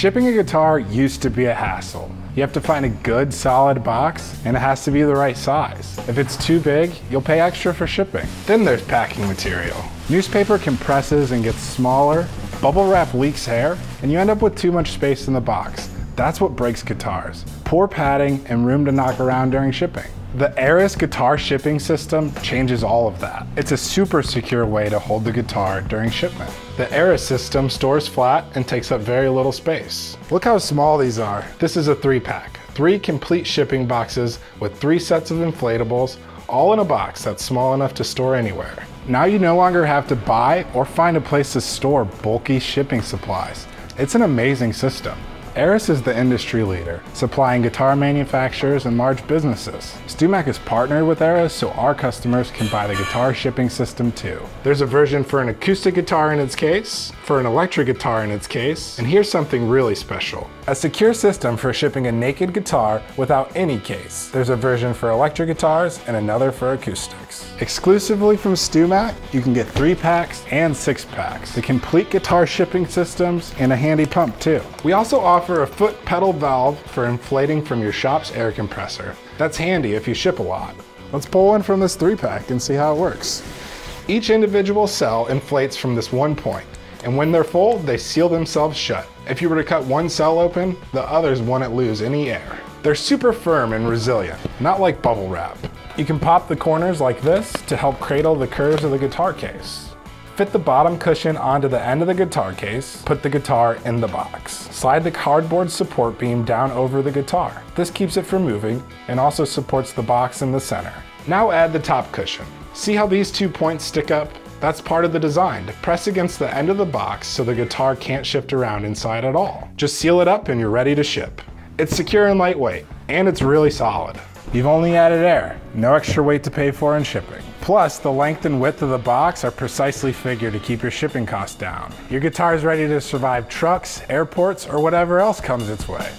Shipping a guitar used to be a hassle. You have to find a good solid box and it has to be the right size. If it's too big, you'll pay extra for shipping. Then there's packing material. Newspaper compresses and gets smaller, bubble wrap leaks hair, and you end up with too much space in the box. That's what breaks guitars. Poor padding and room to knock around during shipping. The Aeris guitar shipping system changes all of that. It's a super secure way to hold the guitar during shipment. The Aeris system stores flat and takes up very little space. Look how small these are. This is a three pack. Three complete shipping boxes with three sets of inflatables, all in a box that's small enough to store anywhere. Now you no longer have to buy or find a place to store bulky shipping supplies. It's an amazing system. Aeris is the industry leader, supplying guitar manufacturers and large businesses. StewMac is partnered with Aeris so our customers can buy the guitar shipping system too. There's a version for an acoustic guitar in its case, for an electric guitar in its case, and here's something really special. A secure system for shipping a naked guitar without any case. There's a version for electric guitars and another for acoustics. Exclusively from StewMac, you can get three packs and six packs, the complete guitar shipping systems, and a handy pump too. We also offer a foot pedal valve for inflating from your shop's air compressor. That's handy if you ship a lot. Let's pull one from this three pack and see how it works. Each individual cell inflates from this one point, and when they're full, they seal themselves shut. If you were to cut one cell open, the others wouldn't lose any air. They're super firm and resilient, not like bubble wrap. You can pop the corners like this to help cradle the curves of the guitar case. Fit the bottom cushion onto the end of the guitar case, put the guitar in the box. Slide the cardboard support beam down over the guitar. This keeps it from moving and also supports the box in the center. Now add the top cushion. See how these two points stick up? That's part of the design, to press against the end of the box so the guitar can't shift around inside at all. Just seal it up and you're ready to ship. It's secure and lightweight, and it's really solid. You've only added air, no extra weight to pay for in shipping. Plus, the length and width of the box are precisely figured to keep your shipping costs down. Your guitar is ready to survive trucks, airports, or whatever else comes its way.